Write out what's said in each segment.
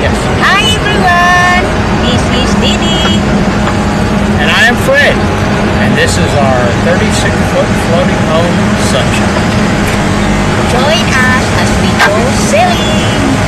Yes. Hi everyone, this is Didi. And I am Fred. And this is our 36 foot floating home sunshine. Join us as we go sailing.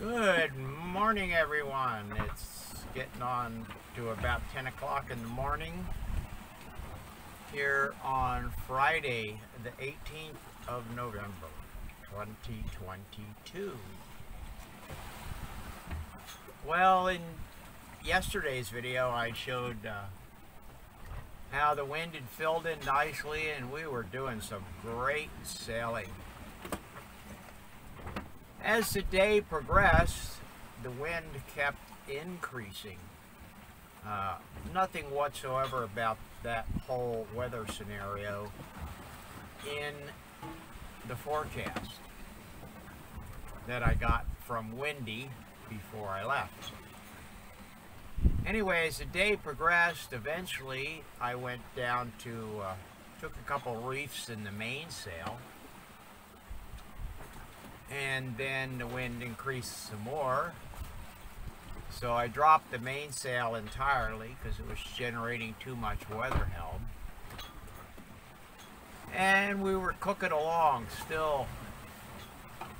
Good morning, everyone. It's getting on to about 10 o'clock in the morning here on Friday, the 18th of November, 2022. Well, in yesterday's video, I showed uh, how the wind had filled in nicely and we were doing some great sailing. As the day progressed, the wind kept increasing. Uh, nothing whatsoever about that whole weather scenario in the forecast that I got from Windy before I left. Anyway, as the day progressed, eventually I went down to, uh, took a couple reefs in the mainsail and then the wind increased some more. So I dropped the mainsail entirely because it was generating too much weather helm. And we were cooking along, still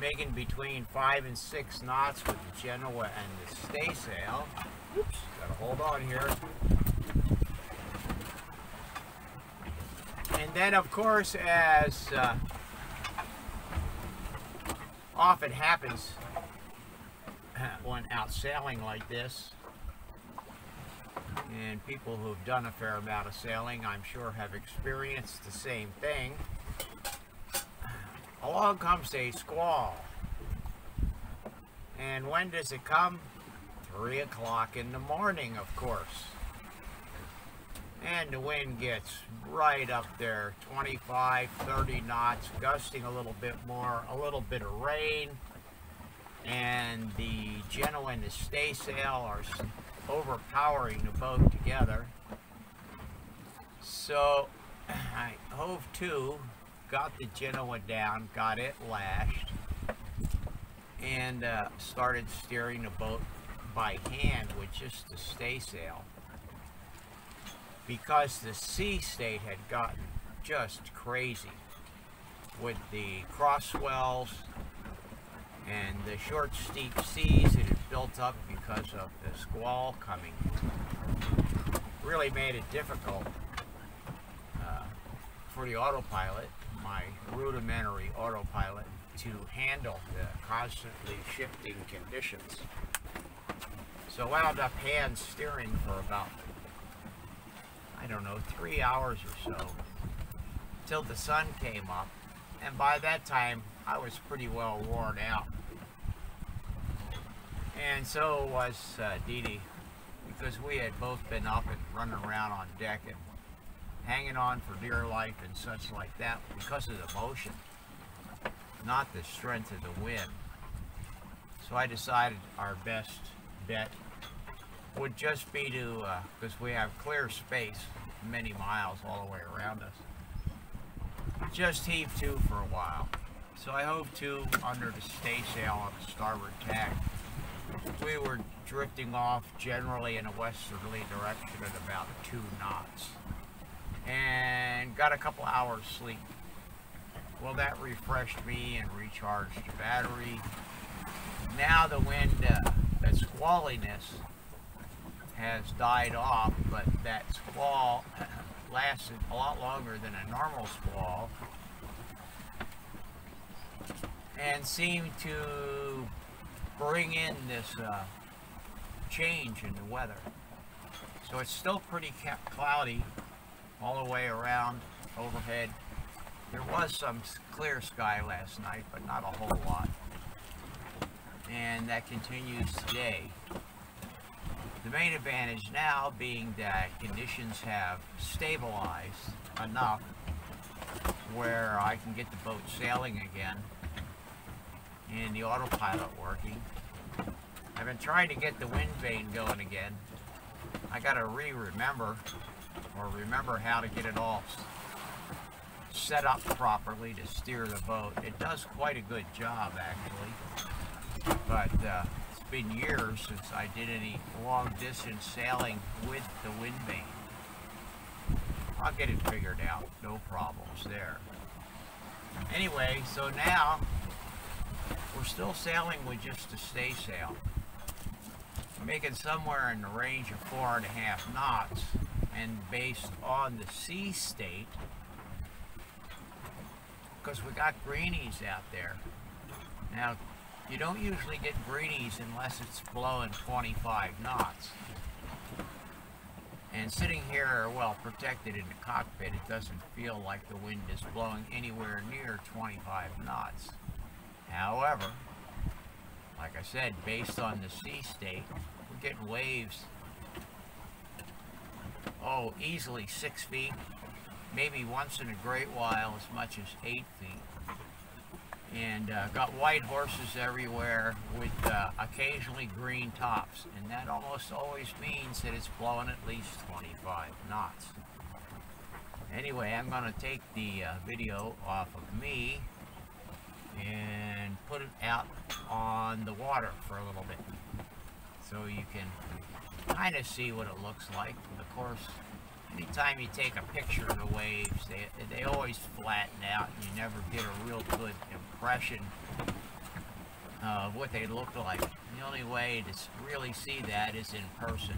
making between five and six knots with the Genoa and the staysail. Oops, gotta hold on here. And then, of course, as uh, often happens when out sailing like this, and people who've done a fair amount of sailing, I'm sure, have experienced the same thing. Along comes a squall. And when does it come? Three o'clock in the morning, of course. And the wind gets right up there, 25, 30 knots, gusting a little bit more, a little bit of rain. And the Genoa and the staysail are overpowering the boat together. So I hove to, got the Genoa down, got it lashed, and uh, started steering the boat by hand with just the staysail because the sea state had gotten just crazy with the crosswells and the short steep seas that had built up because of the squall coming. Really made it difficult uh, for the autopilot my rudimentary autopilot to handle the constantly shifting conditions. So I wound up hand steering for about I don't know, three hours or so till the sun came up. And by that time, I was pretty well worn out. And so was uh, Dee Dee, because we had both been up and running around on deck and hanging on for dear life and such like that because of the motion, not the strength of the wind. So I decided our best bet would just be to, because we have clear space many miles all the way around us, just heave to for a while. So I hove to under the staysail on the starboard tack. We were drifting off generally in a westerly direction at about two knots and got a couple hours sleep. Well, that refreshed me and recharged the battery. Now the wind, uh, that squalliness has died off, but that squall lasted a lot longer than a normal squall and seemed to bring in this uh, change in the weather. So it's still pretty cloudy all the way around overhead. There was some clear sky last night, but not a whole lot. and that continues today. The main advantage now being that conditions have stabilized enough where I can get the boat sailing again and the autopilot working. I've been trying to get the wind vane going again. I gotta re-remember or remember how to get it all set up properly to steer the boat. It does quite a good job actually, but uh, been years since I did any long distance sailing with the wind vane. I'll get it figured out, no problems there. Anyway, so now we're still sailing with just a stay sail. Making somewhere in the range of four and a half knots and based on the sea state because we got greenies out there. Now, you don't usually get greenies unless it's blowing 25 knots. And sitting here, well protected in the cockpit, it doesn't feel like the wind is blowing anywhere near 25 knots. However, like I said, based on the sea state, we're getting waves, oh, easily six feet, maybe once in a great while as much as eight feet. And uh, got white horses everywhere with uh, occasionally green tops. And that almost always means that it's blowing at least 25 knots. Anyway, I'm going to take the uh, video off of me and put it out on the water for a little bit so you can kind of see what it looks like. Of course, anytime you take a picture of the waves, they, they always flatten out and you never get a real good impression of what they look like. The only way to really see that is in person.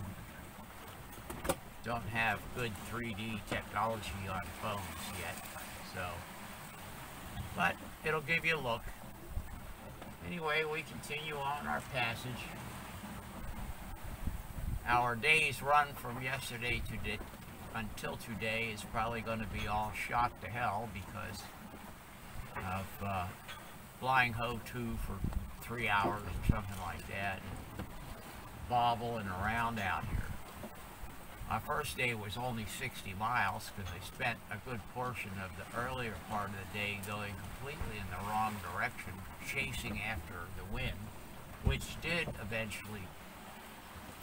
Don't have good 3D technology on phones yet, so. But it'll give you a look. Anyway, we continue on our passage. Our day's run from yesterday to until today is probably going to be all shot to hell because of uh, flying hove to for three hours or something like that, bobbling around out here. My first day was only 60 miles because I spent a good portion of the earlier part of the day going completely in the wrong direction, chasing after the wind, which did eventually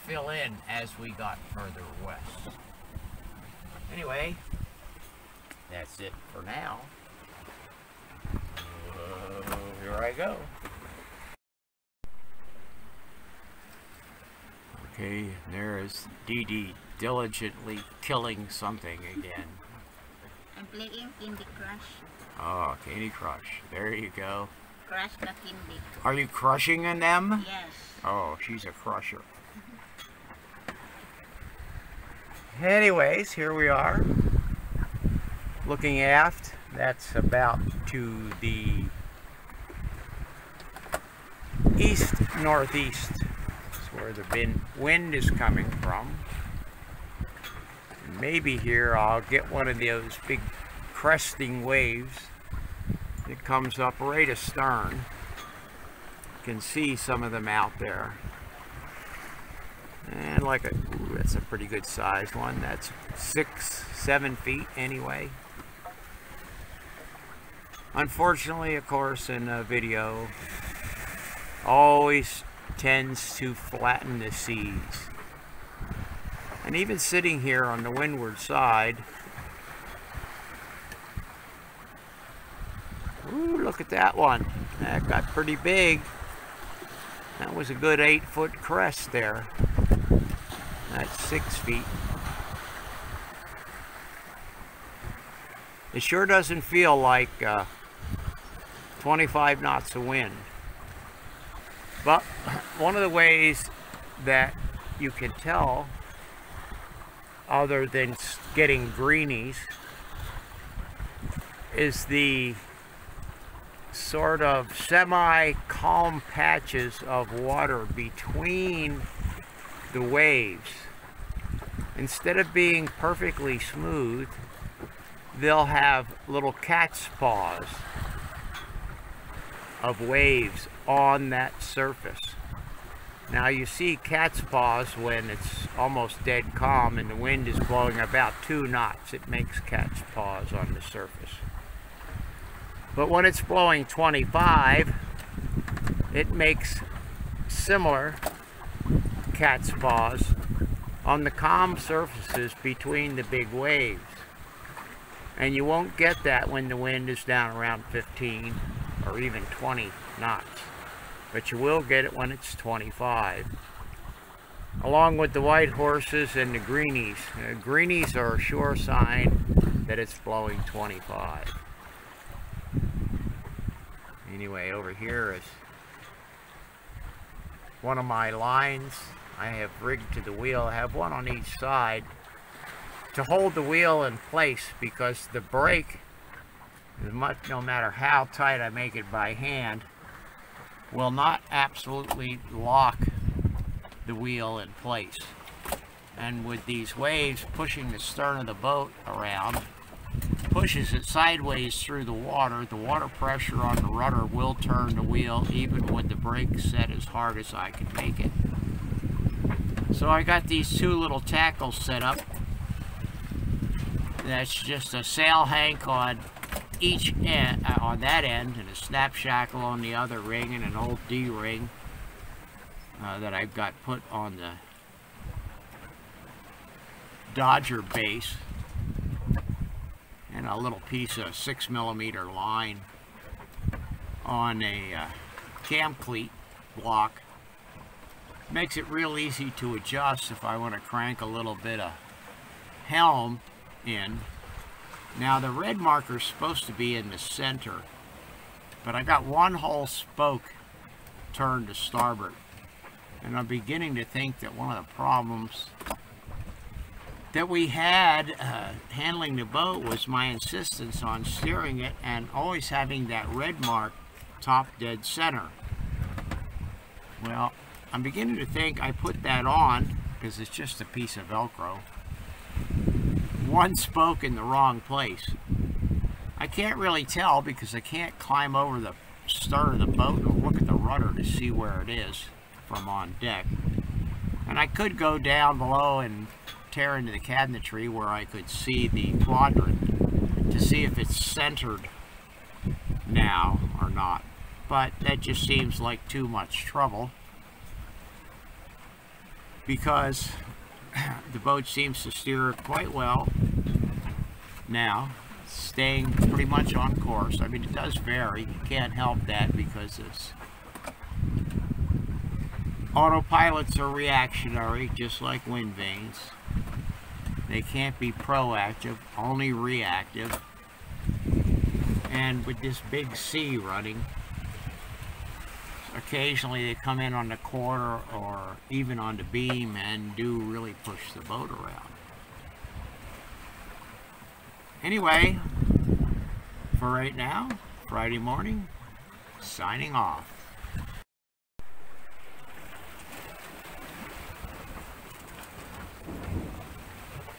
fill in as we got further west. Anyway, that's it for now. Uh, here I go. Okay, there is Dee Dee diligently killing something again. I'm playing Candy Crush. Oh, Candy Crush. There you go. Crush the Candy. Are you crushing in them? Yes. Oh, she's a crusher. Anyways, here we are. Looking aft. That's about to the east northeast. That's where the wind is coming from. Maybe here I'll get one of those big cresting waves that comes up right astern You can see some of them out there. And like a, that's a pretty good sized one. That's six, seven feet anyway. Unfortunately, of course, in a video, always tends to flatten the seas. And even sitting here on the windward side, ooh, look at that one. That got pretty big. That was a good eight foot crest there. That's six feet. It sure doesn't feel like uh, 25 knots of wind. But one of the ways that you can tell, other than getting greenies, is the sort of semi-calm patches of water between the waves. Instead of being perfectly smooth, they'll have little cat's paws. of waves on that surface. Now you see cat's paws when it's almost dead calm and the wind is blowing about two knots. It makes cat's paws on the surface. But when it's blowing 25, it makes similar cat's paws on the calm surfaces between the big waves. And you won't get that when the wind is down around 15 or even 20 knots. But you will get it when it's 25. Along with the white horses and the greenies. Uh, greenies are a sure sign that it's blowing 25. Anyway, over here is one of my lines I have rigged to the wheel. I have one on each side to hold the wheel in place because the brake, much, no matter how tight I make it by hand, will not absolutely lock the wheel in place. And with these waves pushing the stern of the boat around, pushes it sideways through the water, the water pressure on the rudder will turn the wheel even with the brake set as hard as I can make it. So I got these two little tackles set up. That's just a sail hank on each end, uh, on that end, and a snap shackle on the other ring, and an old D-ring uh, that I've got put on the Dodger base, and a little piece of six millimeter line on a uh, cam cleat block makes it real easy to adjust if I want to crank a little bit of helm in. Now the red marker is supposed to be in the center, but I got one whole spoke turned to starboard. And I'm beginning to think that one of the problems that we had uh, handling the boat was my insistence on steering it and always having that red mark top dead center. Well, I'm beginning to think I put that on because it's just a piece of Velcro. One spoke in the wrong place. I can't really tell because I can't climb over the stern of the boat and look at the rudder to see where it is from on deck. And I could go down below and tear into the cabinetry where I could see the quadrant to see if it's centered now or not. But that just seems like too much trouble because the boat seems to steer quite well now staying pretty much on course. I mean it does vary. You can't help that because it's autopilots are reactionary just like wind vanes. They can't be proactive only reactive. And with this big sea running occasionally they come in on the quarter or even on the beam and do really push the boat around. Anyway, for right now, Friday morning, signing off.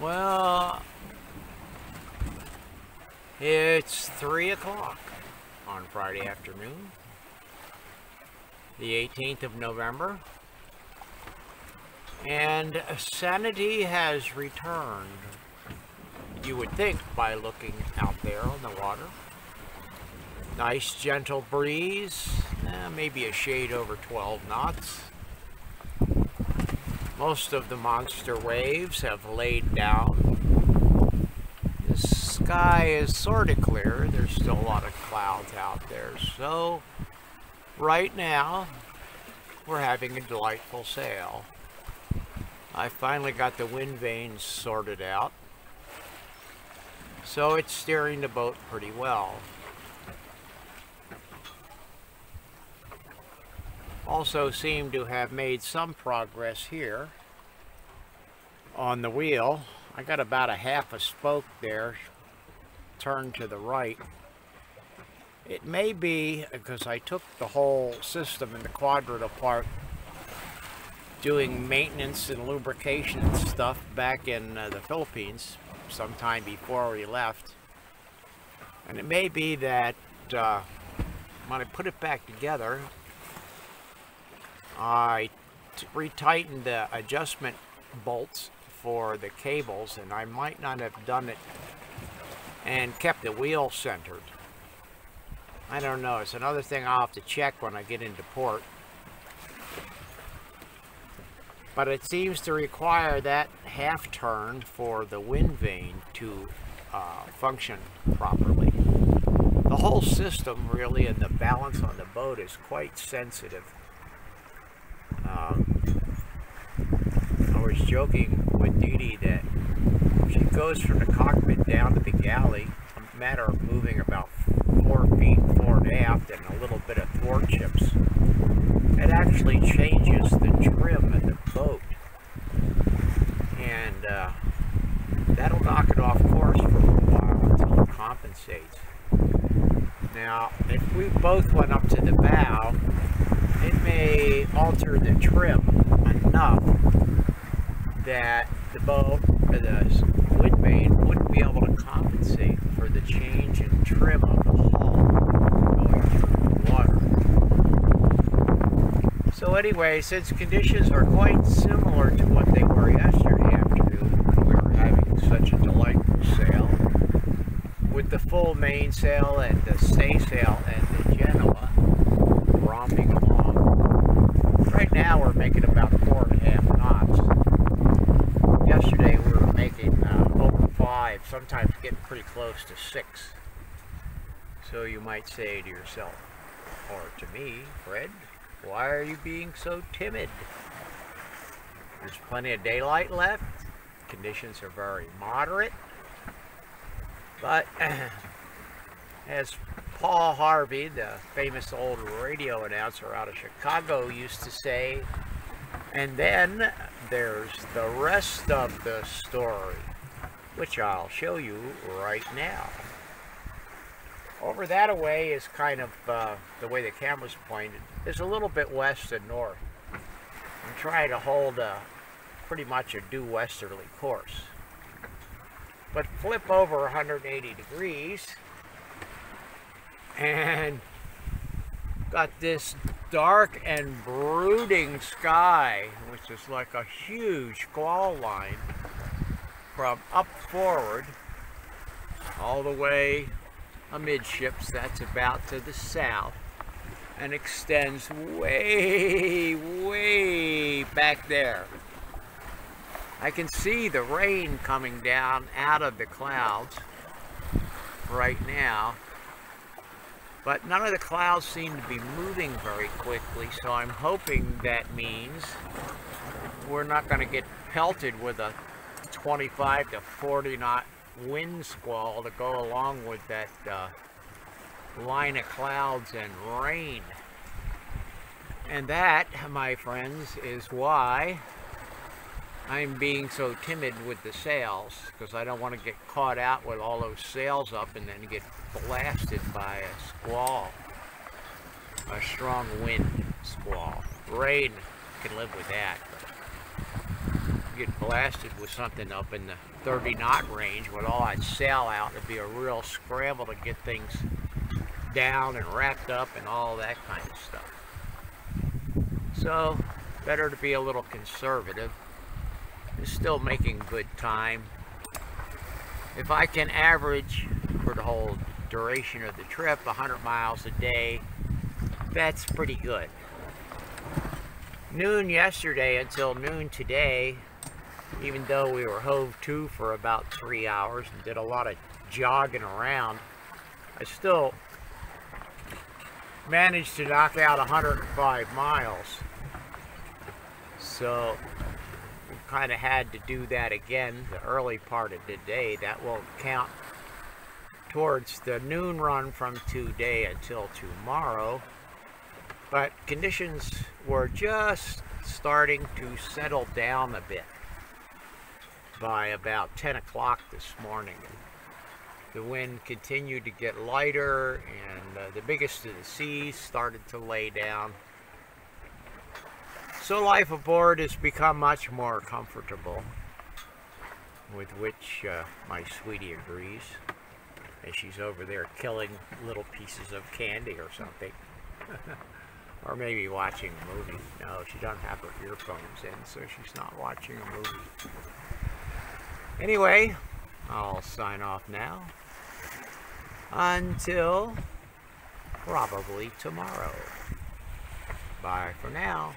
Well, it's 3 o'clock on Friday afternoon the 18th of November. And sanity has returned, you would think, by looking out there on the water. Nice gentle breeze, eh, maybe a shade over 12 knots. Most of the monster waves have laid down. The sky is sort of clear. There's still a lot of clouds out there. So right now, we're having a delightful sail. I finally got the wind vanes sorted out. So it's steering the boat pretty well. Also seem to have made some progress here on the wheel. I got about a half a spoke there turned to the right. It may be because I took the whole system in the quadrant apart doing maintenance and lubrication and stuff back in uh, the Philippines sometime before we left. And it may be that uh, when I put it back together, I retightened the adjustment bolts for the cables, and I might not have done it and kept the wheel centered. I don't know. It's another thing I'll have to check when I get into port. But it seems to require that half turn for the wind vane to uh, function properly. The whole system really and the balance on the boat is quite sensitive. Um, I was joking with Dee Dee that she goes from the cockpit down to the galley, a matter of moving about four feet forward aft and a little bit of thwartships. It actually changes the trim of the boat. And uh, that'll knock it off course for a while until it compensates. Now, if we both went up to the bow, it may alter the trim enough that the boat, the wind vane, wouldn't be able to compensate for the change in trim of the hull going through the water. Anyway, since conditions are quite similar to what they were yesterday afternoon, when we were having such a delightful sail, with the full mainsail and the staysail and the Genoa romping along. Right now we're making about four and a half knots. Yesterday we were making uh, over five, sometimes getting pretty close to six. So you might say to yourself, or to me, Fred, why are you being so timid? There's plenty of daylight left. Conditions are very moderate. But as Paul Harvey, the famous old radio announcer out of Chicago, used to say, and then there's the rest of the story, which I'll show you right now. Over that away is kind of uh, the way the camera's pointed. Is a little bit west and north. I'm trying to hold a pretty much a due westerly course. But flip over 180 degrees and got this dark and brooding sky, which is like a huge squall line from up forward all the way amidships, that's about to the south, and extends way, way back there. I can see the rain coming down out of the clouds right now, but none of the clouds seem to be moving very quickly, so I'm hoping that means we're not going to get pelted with a 25 to 40 knot wind squall to go along with that uh, line of clouds and rain. And that, my friends, is why I'm being so timid with the sails, because I don't want to get caught out with all those sails up and then get blasted by a squall. A strong wind squall. Rain, can live with that. Get blasted with something up in the 30 knot range with all that sail out, it'd be a real scramble to get things down and wrapped up and all that kind of stuff. So, better to be a little conservative. It's still making good time. If I can average for the whole duration of the trip 100 miles a day, that's pretty good. Noon yesterday until noon today, even though we were hove to for about three hours and did a lot of jogging around, I still managed to knock out 105 miles. So we kind of had to do that again the early part of the day. That will count towards the noon run from today until tomorrow. But conditions were just starting to settle down a bit by about 10 o'clock this morning. The wind continued to get lighter and uh, the biggest of the seas started to lay down. So life aboard has become much more comfortable, with which uh, my sweetie agrees. And she's over there killing little pieces of candy or something. or maybe watching a movie. No, she doesn't have her earphones in, so she's not watching a movie. Anyway, I'll sign off now. Until probably tomorrow. Bye for now.